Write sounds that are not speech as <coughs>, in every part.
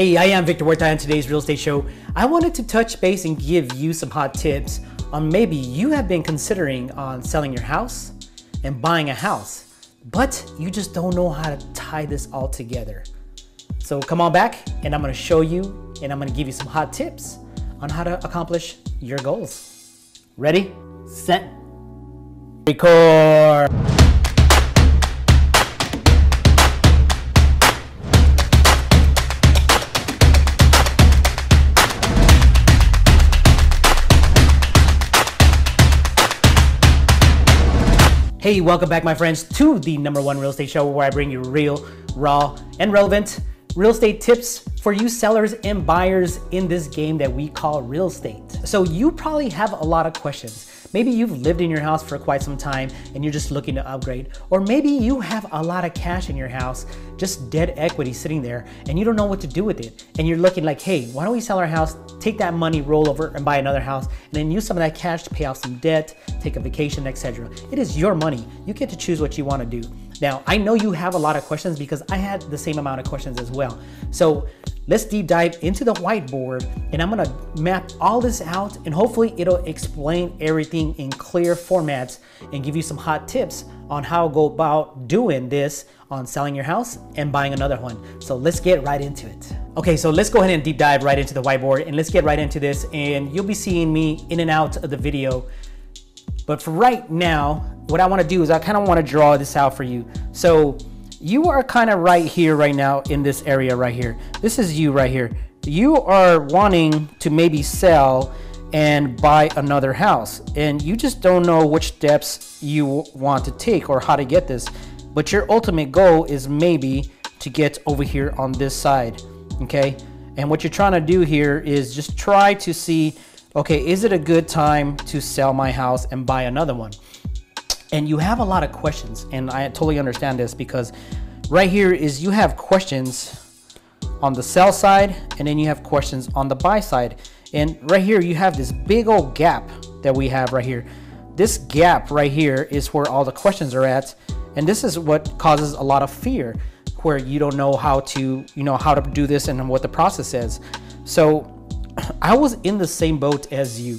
Hey, I am Victor Huerta on today's real estate show. I wanted to touch base and give you some hot tips on maybe you have been considering on selling your house and buying a house, but you just don't know how to tie this all together. So come on back and I'm gonna show you and I'm gonna give you some hot tips on how to accomplish your goals. Ready, set, record. Hey, welcome back, my friends, to the number one real estate show where I bring you real, raw, and relevant real estate tips for you sellers and buyers in this game that we call real estate. So, you probably have a lot of questions. Maybe you've lived in your house for quite some time and you're just looking to upgrade. Or maybe you have a lot of cash in your house, just dead equity sitting there, and you don't know what to do with it. And you're looking like, hey, why don't we sell our house, take that money, roll over, and buy another house, and then use some of that cash to pay off some debt, take a vacation, etc. It is your money. You get to choose what you want to do. Now, I know you have a lot of questions because I had the same amount of questions as well. So let's deep dive into the whiteboard and I'm gonna map all this out and hopefully it'll explain everything in clear formats and give you some hot tips on how to go about doing this on selling your house and buying another one. So let's get right into it. Okay, so let's go ahead and deep dive right into the whiteboard and let's get right into this and you'll be seeing me in and out of the video. But for right now, what I wanna do is I kind of wanna draw this out for you. So you are kind of right here right now in this area right here. This is you right here. You are wanting to maybe sell and buy another house and you just don't know which steps you want to take or how to get this. But your ultimate goal is maybe to get over here on this side, okay? And what you're trying to do here is just try to see, okay, is it a good time to sell my house and buy another one? And you have a lot of questions and i totally understand this because right here is you have questions on the sell side and then you have questions on the buy side. And right here you have this big old gap that we have right here. This gap right here is where all the questions are at and this is what causes a lot of fear where you don't know how to you know how to do this and what the process is. So <clears throat> i was in the same boat as you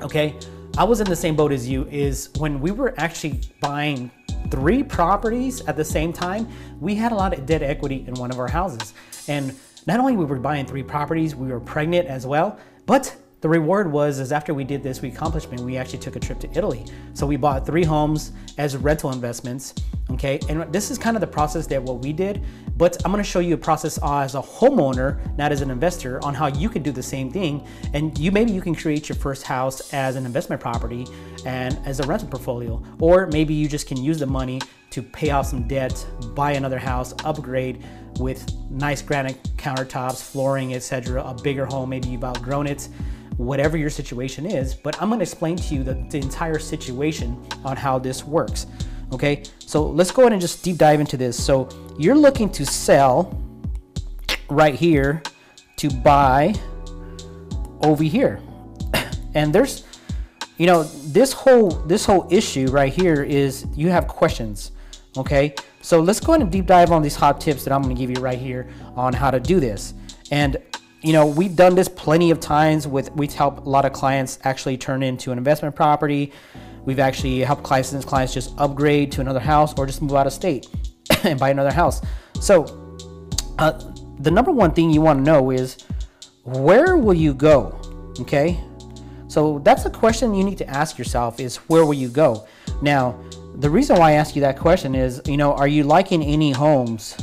okay I was in the same boat as you is when we were actually buying three properties at the same time, we had a lot of debt equity in one of our houses. And not only we were buying three properties, we were pregnant as well, but the reward was is after we did this we accomplishment we actually took a trip to italy. So we bought three homes as rental investments okay? And this is kind of the process that what we did but i'm going to show you a process as a homeowner not as an investor on how you can do the same thing. And you maybe you can create your first house as an investment property and as a rental portfolio. Or maybe you just can use the money to pay off some debt buy another house upgrade with nice granite countertops flooring etc a bigger home maybe you've outgrown it whatever your situation is, but I'm gonna explain to you the, the entire situation on how this works. Okay, so let's go ahead and just deep dive into this. So you're looking to sell right here to buy over here. <coughs> And there's, you know, this whole this whole issue right here is you have questions. Okay, so let's go ahead and deep dive on these hot tips that I'm gonna give you right here on how to do this. And you know, we've done this plenty of times with, we've helped a lot of clients actually turn into an investment property. We've actually helped clients, clients just upgrade to another house or just move out of state <clears throat> and buy another house. So, uh, the number one thing you want to know is where will you go? Okay. So that's a question you need to ask yourself is where will you go? Now, the reason why I ask you that question is, you know, are you liking any homes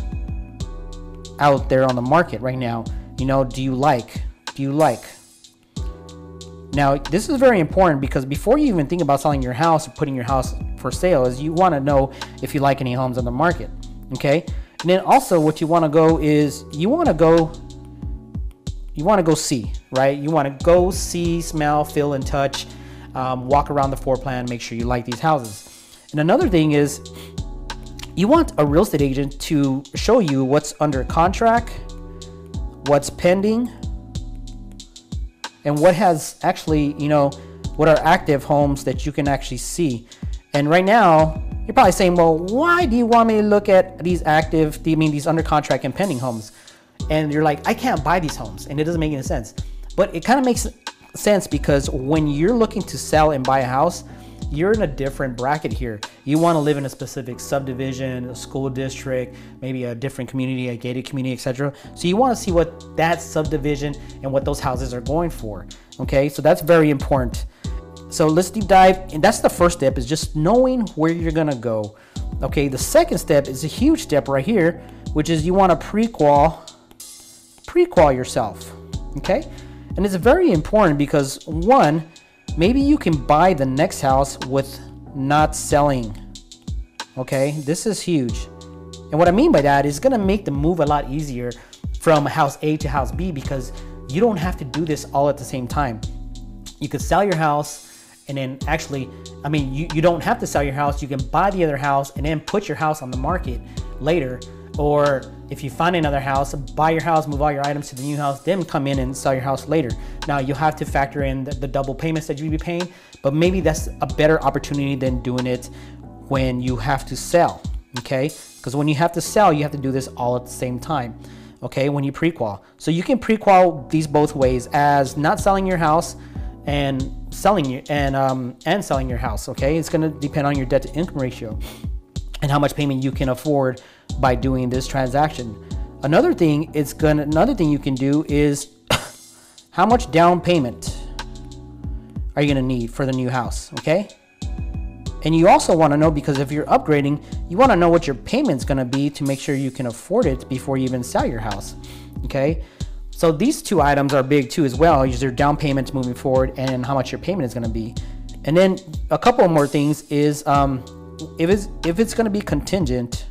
out there on the market right now? You know, do you like? Do you like? Now, this is very important because before you even think about selling your house or putting your house for sale, is you want to know if you like any homes on the market. Okay, and then also what you want to go is you want to go you want to go see, right? You want to go see, smell, feel, and touch, um, walk around the floor plan, make sure you like these houses. And another thing is you want a real estate agent to show you what's under contract, what's pending, and what has actually, you know, what are active homes that you can actually see. And right now, you're probably saying, well, why do you want me to look at these active, you mean these under contract and pending homes? and you're like, I can't buy these homes, and it doesn't make any sense. But it kind of makes sense because when you're looking to sell and buy a house, you're in a different bracket here. You want to live in a specific subdivision, a school district, maybe a different community, a gated community, etc. So you want to see what that subdivision and what those houses are going for. Okay, so that's very important. So let's deep dive, and that's the first step is just knowing where you're gonna go. Okay, the second step is a huge step right here, which is you want to pre-qual, pre-qual yourself. Okay, and it's very important because one, maybe you can buy the next house with not selling. Okay, this is huge. And what I mean by that is gonna make the move a lot easier from house A to house B because you don't have to do this all at the same time. You could sell your house and then actually, I mean, you, you don't have to sell your house. You can buy the other house and then put your house on the market later. Or if you find another house, buy your house, move all your items to the new house, then come in and sell your house later. Now you'll have to factor in the, the double payments that you'd be paying, but maybe that's a better opportunity than doing it when you have to sell. Okay, because when you have to sell, you have to do this all at the same time. Okay, when you pre-qual, so you can pre-qual these both ways as not selling your house and selling you and um, and selling your house. Okay, it's going to depend on your debt to income ratio and how much payment you can afford by doing this transaction. Another thing it's going another thing you can do is <coughs> how much down payment are you going to need for the new house, okay? And you also want to know because if you're upgrading, you want to know what your payment's going to be to make sure you can afford it before you even sell your house, okay? So these two items are big too as well. Is your down payments moving forward and how much your payment is going to be. And then a couple more things is um, if it's if it's going to be contingent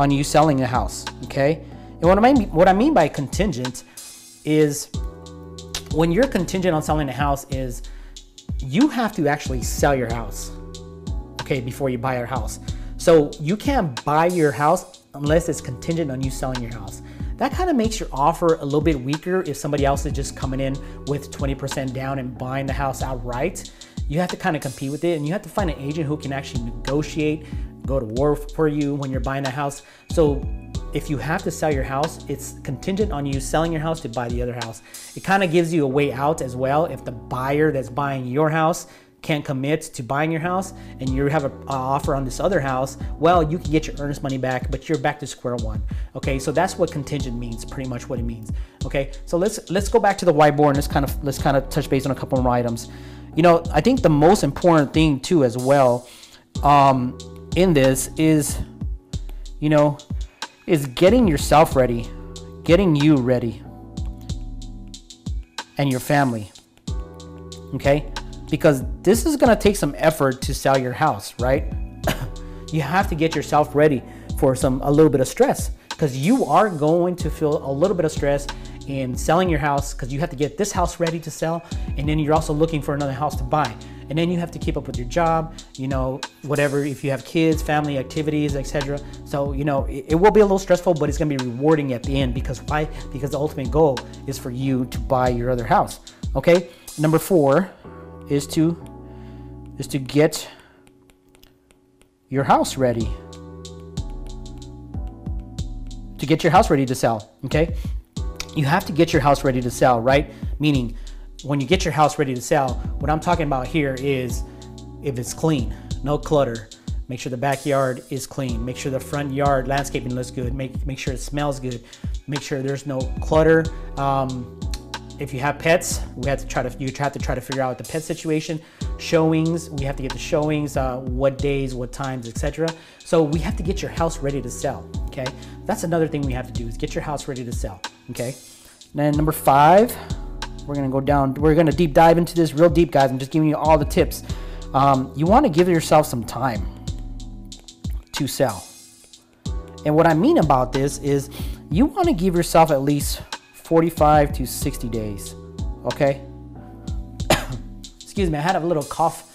on you selling a house, okay? And what I mean what I mean by contingent is when you're contingent on selling a house is you have to actually sell your house, okay, before you buy your house. So you can't buy your house unless it's contingent on you selling your house. That kind of makes your offer a little bit weaker if somebody else is just coming in with 20% down and buying the house outright. You have to kind of compete with it and you have to find an agent who can actually negotiate, go to war for you when you're buying a house. So if you have to sell your house, it's contingent on you selling your house to buy the other house. It kind of gives you a way out as well if the buyer that's buying your house can't commit to buying your house and you have an offer on this other house, well, you can get your earnest money back, but you're back to square one. Okay, so that's what contingent means, pretty much what it means. Okay, so let's let's go back to the whiteboard and let's kind of let's kind of touch base on a couple more items. You know, I think the most important thing too, as well, um, in this is, you know, is getting yourself ready, getting you ready, and your family. Okay because this is going to take some effort to sell your house, right? <coughs> you have to get yourself ready for some a little bit of stress because you are going to feel a little bit of stress in selling your house because you have to get this house ready to sell and then you're also looking for another house to buy and then you have to keep up with your job you know whatever if you have kids family activities etc so you know it, it will be a little stressful but it's going to be rewarding at the end because why because the ultimate goal is for you to buy your other house okay number four is to is to get your house ready. To get your house ready to sell, okay? You have to get your house ready to sell, right? Meaning when you get your house ready to sell, what I'm talking about here is if it's clean, no clutter, make sure the backyard is clean, make sure the front yard landscaping looks good, make make sure it smells good, make sure there's no clutter. Um, if you have pets, we have to try to you have to try to figure out the pet situation. Showings, we have to get the showings, uh, what days, what times, etc. So we have to get your house ready to sell. Okay, that's another thing we have to do is get your house ready to sell. Okay, then number five, we're gonna go down. We're gonna deep dive into this real deep, guys. I'm just giving you all the tips. Um, you want to give yourself some time to sell. And what I mean about this is you want to give yourself at least 45 to 60 days. Okay? <coughs> Excuse me, I had a little cough.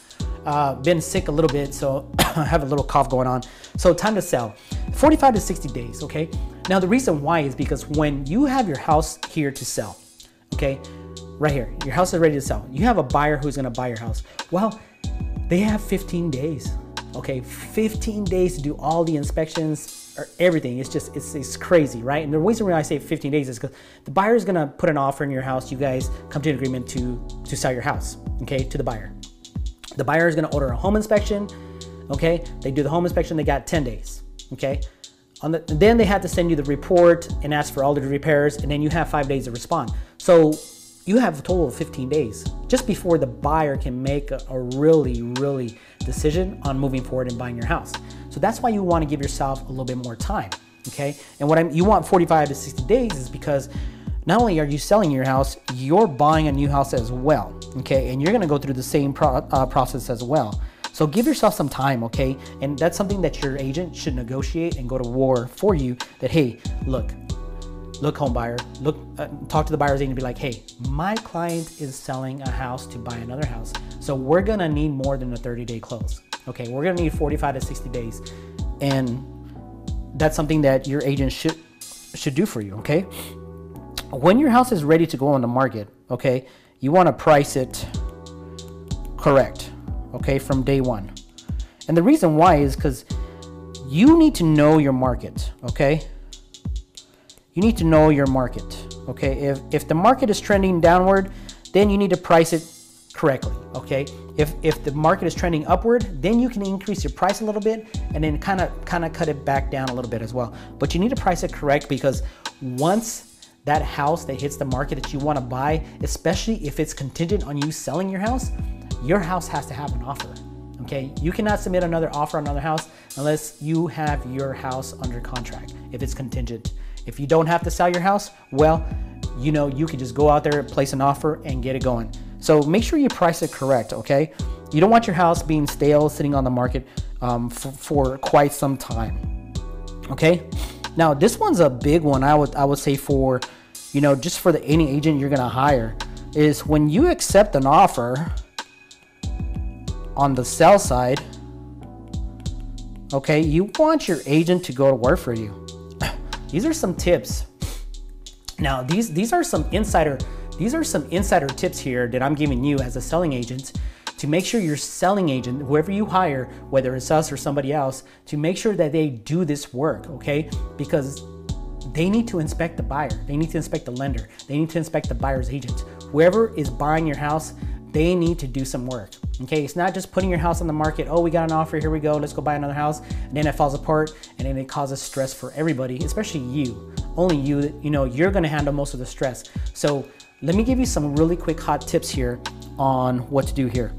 Uh, been sick a little bit, so <coughs> I have a little cough going on. So, time to sell 45 to 60 days. Okay? Now, the reason why is because when you have your house here to sell, okay, right here, your house is ready to sell, you have a buyer who's gonna buy your house. Well, they have 15 days. Okay, 15 days to do all the inspections, or everything. It's just it's, it's crazy, right? And the reason why I say 15 days is because the buyer is gonna put an offer in your house. You guys come to an agreement to to sell your house, okay, to the buyer. The buyer is gonna order a home inspection, okay. They do the home inspection. They got 10 days, okay. On the, then they have to send you the report and ask for all the repairs, and then you have five days to respond. So you have a total of 15 days just before the buyer can make a, a, really, really decision on moving forward and buying your house. So that's why you want to give yourself a little bit more time. Okay. And what I'm, you want 45 to 60 days is because not only are you selling your house, you're buying a new house as well. Okay. And you're going to go through the same pro, uh, process as well. So give yourself some time, okay? And that's something that your agent should negotiate and go to war for you that, hey, look, look home buyer look uh, talk to the buyer's agent and be like hey my client is selling a house to buy another house. So we're gonna need more than a 30 day close. Okay we're gonna need 45 to 60 days. And that's something that your agent should should do for you okay? When your house is ready to go on the market okay you want to price it correct okay from day one. And the reason why is because you need to know your market okay you need to know your market. Okay, if, if the market is trending downward, then you need to price it correctly. Okay, if if the market is trending upward, then you can increase your price a little bit and then kind of kind of cut it back down a little bit as well. But you need to price it correct because once that house that hits the market that you want to buy, especially if it's contingent on you selling your house, your house has to have an offer. Okay, you cannot submit another offer on another house unless you have your house under contract if it's contingent. If you don't have to sell your house, well, you know, you can just go out there, place an offer, and get it going. So make sure you price it correct, okay? You don't want your house being stale, sitting on the market um, for, for quite some time, okay? Now, this one's a big one. I would I would say for, you know, just for the any agent you're gonna hire, is when you accept an offer on the sell side, okay, you want your agent to go to work for you. These are some tips. Now, these these are some insider these are some insider tips here that I'm giving you as a selling agent to make sure your selling agent, whoever you hire, whether it's us or somebody else, to make sure that they do this work, okay? Because they need to inspect the buyer, they need to inspect the lender, they need to inspect the buyer's agent. Whoever is buying your house, they need to do some work. Okay, it's not just putting your house on the market. Oh, we got an offer. Here we go. Let's go buy another house. And then it falls apart, and then it causes stress for everybody, especially you. Only you. You know, you're gonna handle most of the stress. So let me give you some really quick hot tips here on what to do here.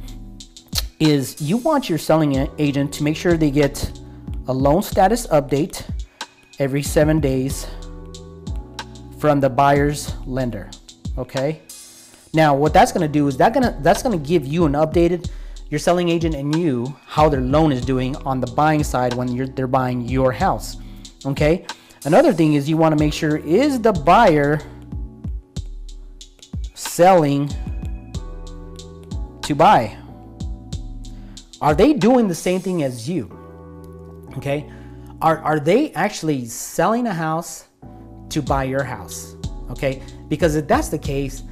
Is you want your selling agent to make sure they get a loan status update every seven days from the buyer's lender. Okay. Now, what that's going to do is that gonna that's going to give you an updated your selling agent and you how their loan is doing on the buying side when you're they're buying your house. Okay? Another thing is you want to make sure is the buyer selling to buy? Are they doing the same thing as you? Okay? Are, are they actually selling a house to buy your house? Okay? Because if that's the case,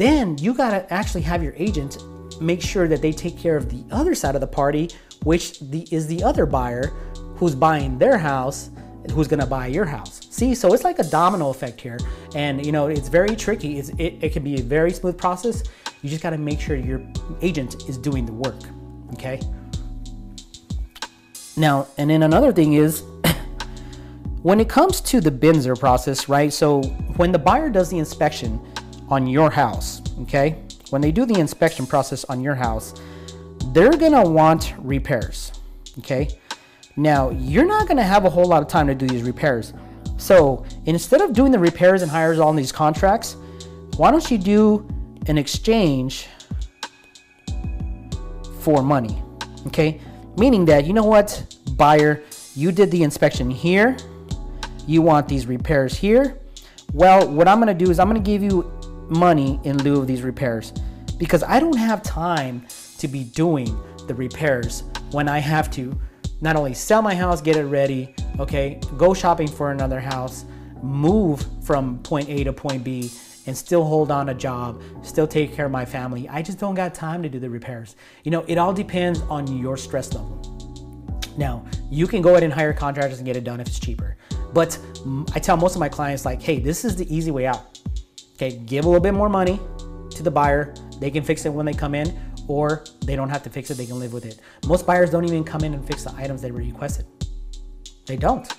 then you got to actually have your agent make sure that they take care of the other side of the party, which the, is the other buyer who's buying their house, who's going to buy your house. See, so it's like a domino effect here. And you know, it's very tricky. It's, it, it can be a very smooth process. You just got to make sure your agent is doing the work. Okay. Now, and then another thing is <coughs> when it comes to the BINSR process, right? So when the buyer does the inspection, on your house, okay? When they do the inspection process on your house, they're gonna want repairs, okay? Now, you're not gonna have a whole lot of time to do these repairs. So instead of doing the repairs and hires on these contracts, why don't you do an exchange for money, okay? Meaning that, you know what, buyer, you did the inspection here, you want these repairs here. Well, what I'm gonna do is I'm gonna give you money in lieu of these repairs because I don't have time to be doing the repairs when I have to not only sell my house, get it ready, okay, go shopping for another house, move from point A to point B, and still hold on a job, still take care of my family. I just don't got time to do the repairs. You know, it all depends on your stress level. Now, you can go ahead and hire contractors and get it done if it's cheaper. But I tell most of my clients, like, hey, this is the easy way out. Okay, give a little bit more money to the buyer. They can fix it when they come in, or they don't have to fix it, they can live with it. Most buyers don't even come in and fix the items they requested. They don't.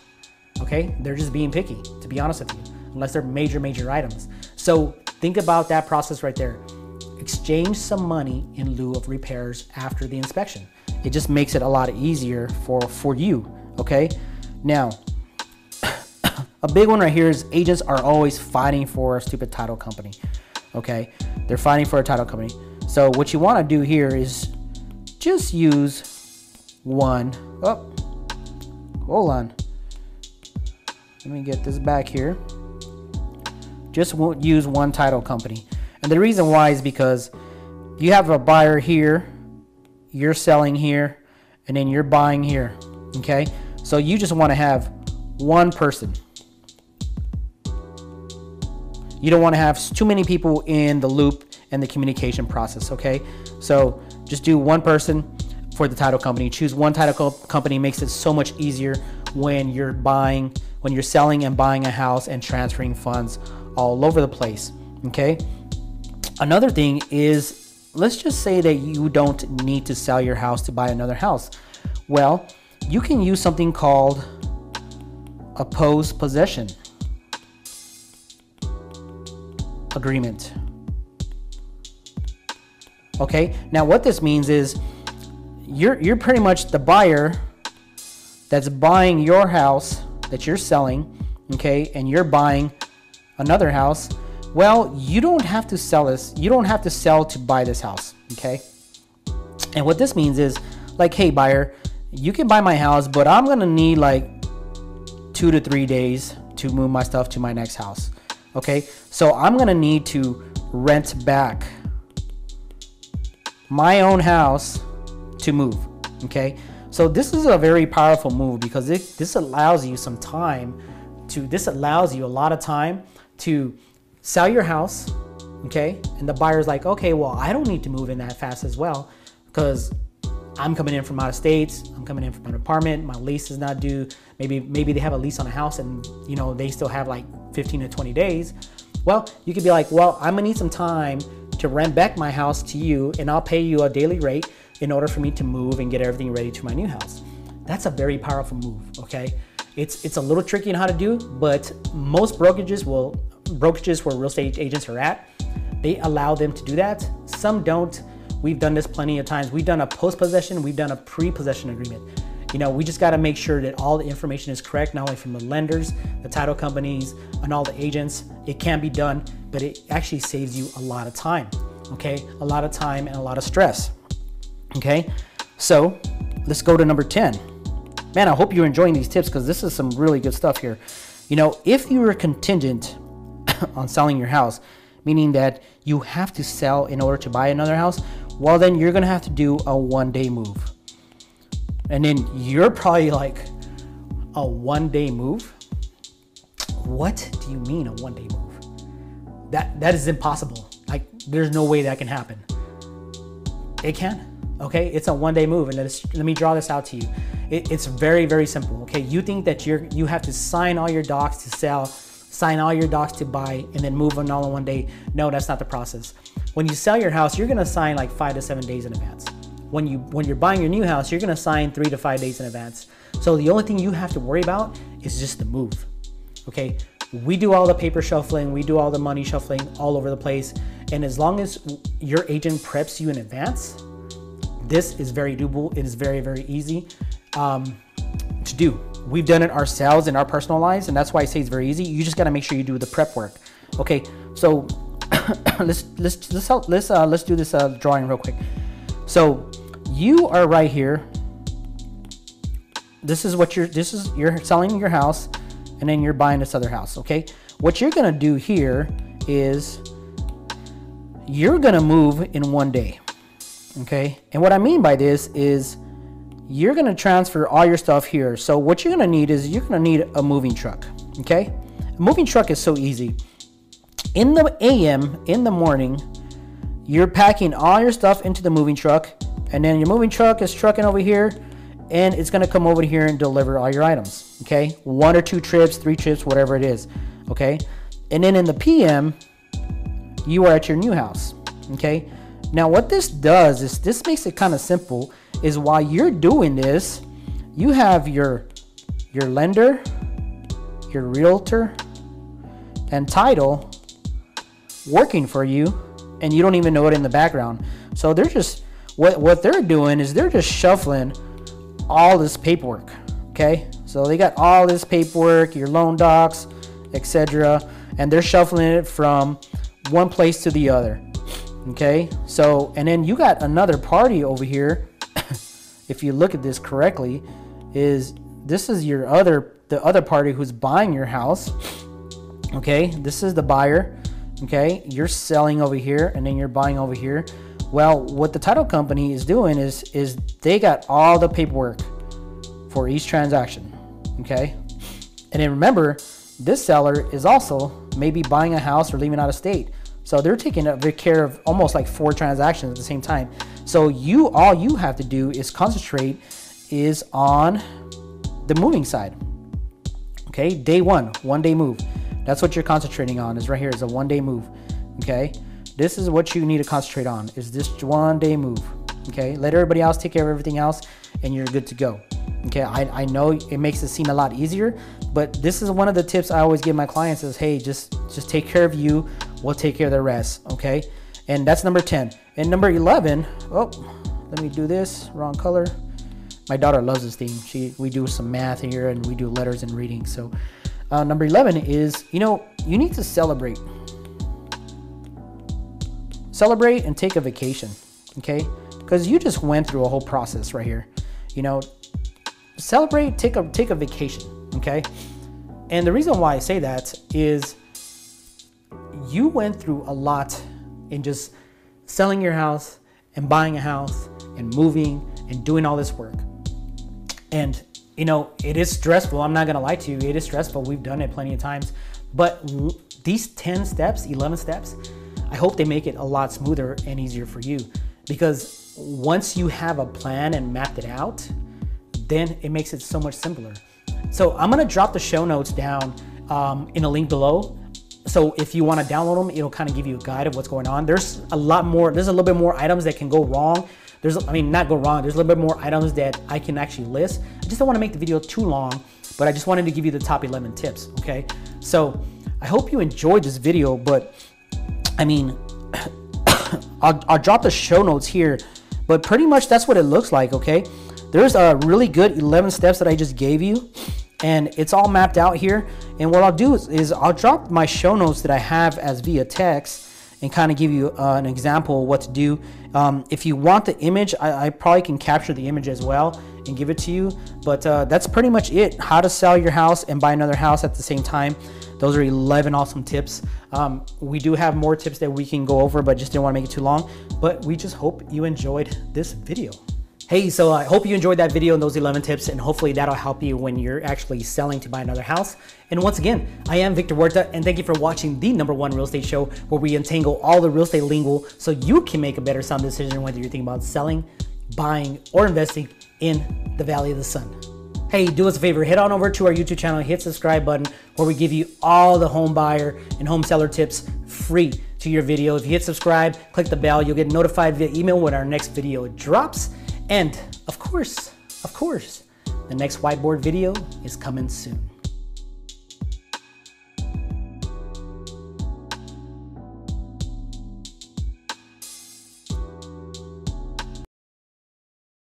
Okay, they're just being picky, to be honest with you, unless they're major, major items. So think about that process right there. Exchange some money in lieu of repairs after the inspection. It just makes it a lot easier for, for you. Okay, now a big one right here is agents are always fighting for a stupid title company. Okay, they're fighting for a title company. So what you want to do here is just use one. Oh, hold on. Let me get this back here. Just won't use one title company. And the reason why is because you have a buyer here, you're selling here, and then you're buying here. Okay, so you just want to have one person you don't want to have too many people in the loop and the communication process, okay? So just do one person for the title company. Choose one title co- company makes it so much easier when you're buying, when you're selling and buying a house and transferring funds all over the place, okay? Another thing is let's just say that you don't need to sell your house to buy another house. Well, you can use something called a post possession agreement. Okay, now what this means is you're, you're pretty much the buyer that's buying your house that you're selling, okay, and you're buying another house. Well, you don't have to sell this. You don't have to sell to buy this house, okay? And what this means is like, hey, buyer, you can buy my house, but I'm gonna need like two to three days to move my stuff to my next house. Okay, so I'm gonna need to rent back my own house to move. Okay, so this is a very powerful move because it, this allows you some time to, this allows you a lot of time to sell your house. Okay, and the buyer's like, okay, well, I don't need to move in that fast as well because I'm coming in from out of states. I'm coming in from an apartment. My lease is not due. Maybe maybe they have a lease on a house and you know they still have like 15 to 20 days, well, you could be like, well, I'm gonna need some time to rent back my house to you and I'll pay you a daily rate in order for me to move and get everything ready to my new house. That's a very powerful move, okay? It's it's a little tricky on how to do, but most brokerages will brokerages where real estate agents are at, they allow them to do that. Some don't. We've done this plenty of times. We've done a post possession, we've done a pre possession agreement. You know, we just got to make sure that all the information is correct, not only from the lenders, the title companies, and all the agents. It can be done, but it actually saves you a lot of time. Okay, a lot of time and a lot of stress. Okay, so let's go to number 10. Man, I hope you're enjoying these tips because this is some really good stuff here. You know, if you are contingent <coughs> on selling your house, meaning that you have to sell in order to buy another house, well, then you're gonna have to do a one day move. And then you're probably like, a one day move? What do you mean a one day move? That that is impossible. Like there's no way that can happen. It can. Okay, it's a one day move, and let me draw this out to you. It, it's very very simple. Okay, you think that you're you have to sign all your docs to sell, sign all your docs to buy, and then move on all in one day. No, that's not the process. When you sell your house, you're gonna sign like five to seven days in advance when you when you're buying your new house, you're gonna sign three to five days in advance. So the only thing you have to worry about is just the move. Okay, we do all the paper shuffling, we do all the money shuffling all over the place, and as long as your agent preps you in advance, this is very doable. It is very very easy um, to do. We've done it ourselves in our personal lives, and that's why I say it's very easy. You just gotta make sure you do the prep work. Okay, so <coughs> let's let's let's help, let's uh, let's do this uh, drawing real quick. So you are right here. This is what you're this is you're selling your house and then you're buying this other house, okay? What you're to do here is you're to move in one day. Okay? And what I mean by this is you're to transfer all your stuff here. So what you're to need is you're to need a moving truck, okay? A moving truck is so easy. In the AM, in the morning, you're packing all your stuff into the moving truck and then your moving truck is trucking over here and it's gonna come over here and deliver all your items. Okay, one or two trips, three trips, whatever it is. Okay, and then in the PM, you are at your new house. Okay, now what this does is this makes it kind of simple. Is while you're doing this, you have your your lender, your realtor, and title working for you, and you don't even know it in the background. So they're just what what they're doing is they're just shuffling all this paperwork. Okay, so they got all this paperwork, your loan docs, etc., and they're shuffling it from one place to the other. Okay, so and then you got another party over here. If you look at this correctly, is this is your other the other party who's buying your house. Okay, this is the buyer. Okay, you're selling over here and then you're buying over here. Well, what the title company is doing is is they got all the paperwork for each transaction. Okay? And then remember, this seller is also maybe buying a house or leaving out of state. So they're taking care of almost like four transactions at the same time. So you all you have to do is concentrate is on the moving side. Okay, day one, one day move. That's what you're concentrating on. Is right here is a one day move. Okay, this is what you need to concentrate on is this one day move. Okay, let everybody else take care of everything else and you're good to go. Okay, I, I know it makes it seem a lot easier, but this is one of the tips I always give my clients is hey, just just take care of you, we'll take care of the rest. Okay, and that's number 10. And number 11, oh, let me do this, wrong color. My daughter loves this theme. She we do some math here and we do letters and reading. So uh, number 11 is, you know, you need to celebrate celebrate and take a vacation, okay? Because you just went through a whole process right here. You know, celebrate, take a take a vacation, okay? And the reason why I say that is you went through a lot in just selling your house and buying a house and moving and doing all this work. And you know, it is stressful. I'm not gonna lie to you, it is stressful. We've done it plenty of times. But these 10 steps, 11 steps, I hope they make it a lot smoother and easier for you because once you have a plan and mapped it out, then it makes it so much simpler. So I'm gonna drop the show notes down um, in a link below. So if you wanna download them, it'll kind of give you a guide of what's going on. There's a lot more, there's a little bit more items that can go wrong. There's, I mean, not go wrong, there's a little bit more items that I can actually list. I just don't wanna make the video too long, but I just wanted to give you the top 11 tips, okay? So I hope you enjoyed this video, but I mean, <coughs> I'll, I'll drop the show notes here, but pretty much that's what it looks like, okay? There's a really good 11 steps that I just gave you, and it's all mapped out here. And what I'll do is, is I'll drop my show notes that I have as via text and kind of give you uh, an example of what to do. Um, if you want the image, I, I, probably can capture the image as well and give it to you. But uh, that's pretty much it. How to sell your house and buy another house at the same time. Those are 11 awesome tips. Um, we do have more tips that we can go over, but just didn't want to make it too long. But we just hope you enjoyed this video. Hey, so I hope you enjoyed that video and those 11 tips, and hopefully that'll help you when you're actually selling to buy another house. And once again, I am Victor Huerta, and thank you for watching the number one real estate show where we untangle all the real estate lingo so you can make a better sound decision whether you're thinking about selling, buying, or investing in the Valley of the Sun. Hey, do us a favor, head on over to our YouTube channel, hit subscribe button where we give you all the home buyer and home seller tips free to your video. If you hit subscribe, click the bell, you'll get notified via email when our next video drops. And of course, of course, the next whiteboard video is coming soon.